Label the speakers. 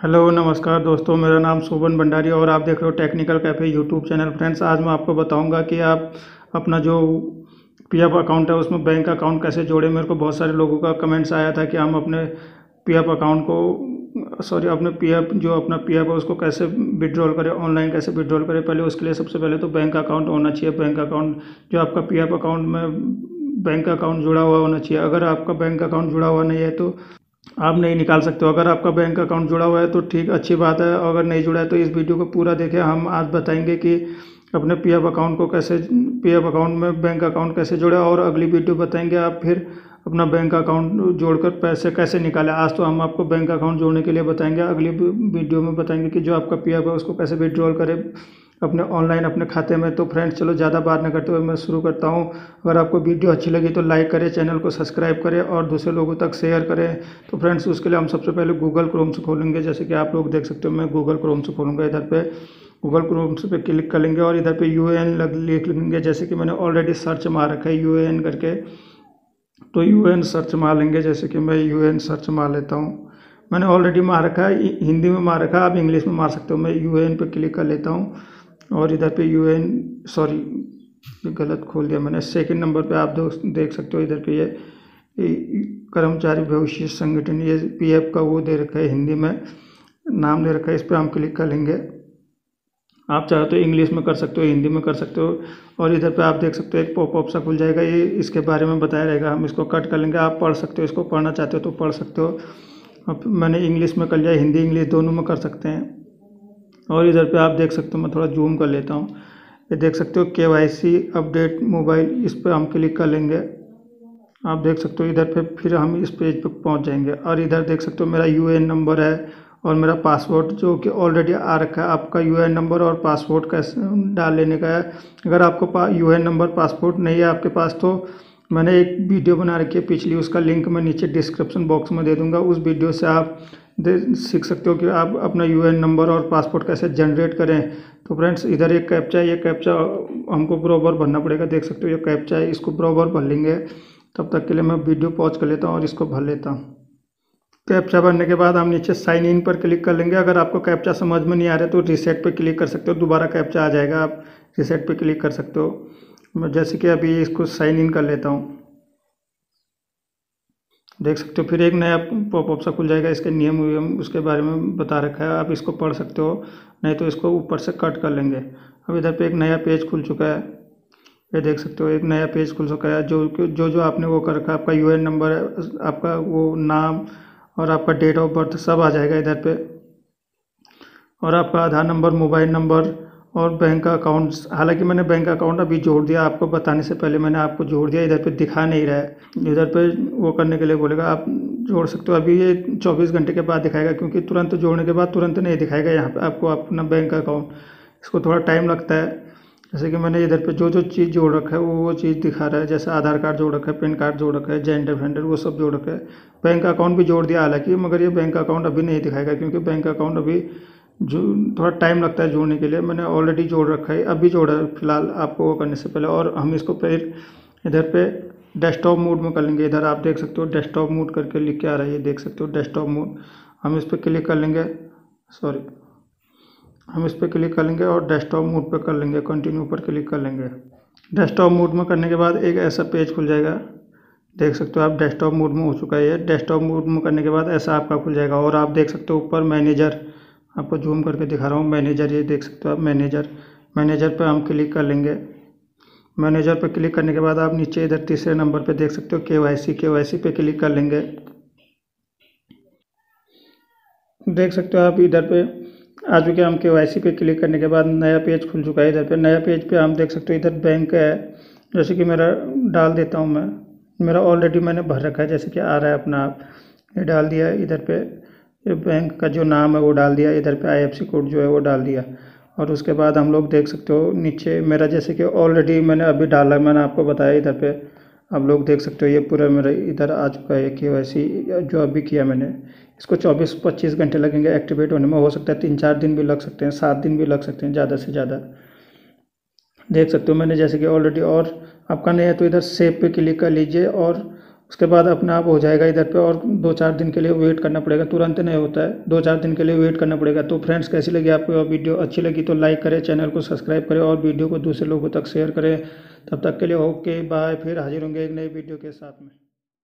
Speaker 1: Hello, नमस्कार दोस्तों, मेरा नाम शोभन भंडारी और आप देख रहे हो technical cafe YouTube channel. Friends, आज मैं आपको बताऊँगा कि आप अपना जो पीएफ अकाउंट है, उसमें बैंक अकाउंट कैसे जोड़े। मेरे को बहुत सारे लोगों का कमेंट्स आया था कि हम अपने पीएफ अकाउंट को, सॉरी, अपने पीएफ, जो अपना पीएफ है, उसको कैसे विड्रॉल करें, ऑनलाइन कैसे विड्रॉल करें। पहले उसके लिए सबसे पहले तो बैंक अकाउंट होना चाहिए। बैंक अकाउंट, जो आपका पी अकाउंट में बैंक अकाउंट जुड़ा हुआ होना चाहिए। अगर आपका बैंक अकाउंट जुड़ा हुआ नहीं है तो आप नहीं निकाल सकते हो। अगर आपका बैंक अकाउंट जुड़ा हुआ है तो ठीक, अच्छी बात है। अगर नहीं जुड़ा है तो इस वीडियो को पूरा देखें। हम आज बताएँगे कि अपने पी एफ़ अकाउंट को कैसे पी एफ़ अकाउंट में बैंक अकाउंट कैसे जोड़े और अगली वीडियो बताएँगे आप फिर अपना बैंक अकाउंट जोड़कर पैसे कैसे निकालें। आज तो हम आपको बैंक अकाउंट जोड़ने के लिए बताएँगे। अगली वीडियो में बताएँगे कि जो आपका पी एफ़ है उसको कैसे विड्रॉल करें। अपने ऑनलाइन अपने खाते में। तो फ्रेंड्स चलो ज़्यादा बात न करते हुए मैं शुरू करता हूँ। अगर आपको वीडियो अच्छी लगी तो लाइक करें चैनल को सब्सक्राइब करें और दूसरे लोगों तक शेयर करें। तो फ्रेंड्स उसके लिए हम सबसे पहले गूगल क्रोम से खोलेंगे। जैसे कि आप लोग देख सकते हो, मैं गूगल क्रोम से खोलूँगा इधर पर गूगल क्रोम से क्लिक कर लेंगे और इधर पे यू एन लिख लेंगे। जैसे कि मैंने ऑलरेडी सर्च मार रखा है यू एन करके। तो यू एन सर्च मार लेंगे। जैसे कि मैं यू एन सर्च मार लेता हूँ। मैंने ऑलरेडी मार रखा है, हिंदी में मार रखा है। आप इंग्लिश में मार सकते हो। मैं यू एन पर क्लिक कर लेता हूँ। और इधर पे यू एन सॉरी गलत खोल दिया मैंने। सेकंड नंबर पे आप देख सकते हो, इधर पे ये कर्मचारी भविष्य संगठन, ये पीएफ का वो दे रखा है हिंदी में, नाम दे रखा है, इस पर हम क्लिक कर लेंगे। आप चाहे तो इंग्लिश में कर सकते हो, हिंदी में कर सकते हो, और इधर पे आप देख सकते हो, एक पॉप ऑप सा खुल जाएगा, ये इसके बारे में बताया रहेगा। हम इसको कट कर लेंगे, आप पढ़ सकते हो, इसको पढ़ना चाहते हो तो पढ़ सकते हो। अब मैंने इंग्लिश में कर लिया, हिंदी इंग्लिश दोनों में कर सकते हैं। और इधर पे आप देख सकते हो, मैं थोड़ा जूम कर लेता हूँ। ये देख सकते हो, के वाई सी अपडेट मोबाइल, इस पर हम क्लिक कर लेंगे। आप देख सकते हो, इधर पे फिर हम इस पेज पे पहुँच जाएँगे। और इधर देख सकते हो, मेरा यू नंबर है और मेरा पासवर्ड जो कि ऑलरेडी आ रखा है। आपका यू नंबर और पासवर्ड कैसे डाल लेने का है। अगर आपको पा यू नंबर पासपोर्ट नहीं है आपके पास तो मैंने एक वीडियो बना रखी है पिछली, उसका लिंक मैं नीचे डिस्क्रिप्शन बॉक्स में दे दूँगा। उस वीडियो से आप दे सीख सकते हो कि आप अपना यूएन नंबर और पासपोर्ट कैसे जनरेट करें। तो फ्रेंड्स इधर एक कैप्चा है ये कैप्चा हमको बराबर भरना पड़ेगा, देख सकते हो ये कैप्चा है, इसको बराबर भर लेंगे। तब तक के लिए मैं वीडियो पॉज कर लेता हूँ और इसको भर लेता हूँ। कैप्चा भरने के बाद हम नीचे साइन इन पर क्लिक कर लेंगे। अगर आपको कैप्चा समझ में नहीं आ रहा तो रिसेट पर क्लिक कर सकते हो, दोबारा कैप्चा आ जाएगा, आप रिसेट पर क्लिक कर सकते हो। मैं जैसे कि अभी इसको साइन इन कर लेता हूँ। देख सकते हो। फिर एक नया पॉपअप सा खुल जाएगा, इसके नियम वियम उसके बारे में बता रखा है। आप इसको पढ़ सकते हो, नहीं तो इसको ऊपर से कट कर लेंगे। अब इधर पे एक नया पेज खुल चुका है। ये देख सकते हो, एक नया पेज खुल चुका है। जो जो जो आपने वो कर रखा है, आपका यू नंबर आपका वो नाम और आपका डेट ऑफ़ बर्थ सब आ जाएगा इधर पे। और आपका आधार नंबर मोबाइल नंबर और बैंक का अकाउंट हालाँकि मैंने बैंक अकाउंट अभी जोड़ दिया, आपको बताने से पहले मैंने आपको जोड़ दिया, इधर पे दिखा नहीं रहा है। इधर पे वो करने के लिए बोलेगा, आप जोड़ सकते हो। अभी ये 24 घंटे के बाद दिखाएगा, क्योंकि तुरंत जोड़ने के बाद तुरंत नहीं दिखाएगा यहाँ पे आपको अपना बैंक अकाउंट इसको थोड़ा टाइम लगता है। जैसे कि मैंने इधर पे जो जो चीज़ जोड़ रखा है, वो वो चीज़ दिखा रहा है, जैसे आधार कार्ड जोड़ रखा है पैन कार्ड जोड़ रखा है जेंडर फेंडर वो सब जोड़ रखा है। बैंक अकाउंट भी जोड़ दिया हालाँकि, मगर ये बैंक अकाउंट अभी नहीं दिखाएगा, क्योंकि बैंक अकाउंट अभी जो थोड़ा टाइम लगता है जोड़ने के लिए, मैंने ऑलरेडी जोड़ रखा है, अभी जोड़ा है, फ़िलहाल आपको वो करने से पहले, और हम इसको फिर इधर पे डेस्कटॉप मोड में कर लेंगे। इधर आप देख सकते हो डेस्कटॉप मोड करके लिख के आ रहा है, ये देख सकते हो डेस्कटॉप मोड हम इस पर क्लिक कर लेंगे सॉरी हम इस पर क्लिक कर लेंगे और डेस्कटॉप मोड पर कर लेंगे कंटिन्यू पर क्लिक कर लेंगे। डेस्कटॉप मोड में करने के बाद एक ऐसा पेज खुल जाएगा। देख सकते हो आप डेस्कटॉप मोड में हो चुका है डेस्कटॉप मोड में करने के बाद ऐसा आपका खुल जाएगा, और आप देख सकते हो ऊपर मैनेजर आपको जूम करके दिखा रहा हूँ। मैनेजर, ये देख सकते हो आप, मैनेजर। मैनेजर पर हम क्लिक कर लेंगे। मैनेजर पर क्लिक करने के बाद आप नीचे इधर तीसरे नंबर पर देख सकते हो के वाई सी, के वाई सी पे क्लिक कर लेंगे। देख सकते हो आप इधर पे, आ चुके हम के वाई सी पे क्लिक करने के बाद नया पेज खुल चुका है इधर पे। नया पेज पे हम देख सकते हो इधर बैंक है। जैसे कि मेरा, डाल देता हूँ मैं। मेरा ऑलरेडी मैंने भर रखा है, जैसे कि आ रहा है अपना आप। ये डाल दिया इधर पे। बैंक का जो नाम है वो डाल दिया, इधर पे आईएफसी कोड जो है वो डाल दिया। और उसके बाद हम लोग देख सकते हो नीचे मेरा जैसे कि ऑलरेडी मैंने अभी डाला, मैंने आपको बताया इधर पे। आप लोग देख सकते हो ये पूरा मेरा इधर आ चुका है के जो अभी किया मैंने। इसको 24-25 घंटे लगेंगे एक्टिवेट होने में। हो सकता है तीन चार दिन भी लग सकते हैं, सात दिन भी लग सकते हैं, ज़्यादा से ज़्यादा। देख सकते हो मैंने जैसे कि ऑलरेडी और आपका नहीं है तो इधर सेव पे क्लिक कर लीजिए और उसके बाद अपने आप हो जाएगा इधर पे और दो चार दिन के लिए वेट करना पड़ेगा। तुरंत नहीं होता है। दो चार दिन के लिए वेट करना पड़ेगा। तो फ्रेंड्स कैसी लगी आपको वीडियो अच्छी लगी तो लाइक करें चैनल को सब्सक्राइब करें और वीडियो को दूसरे लोगों तक शेयर करें। तब तक के लिए ओके बाय फिर हाजिर होंगे एक नई वीडियो के साथ में।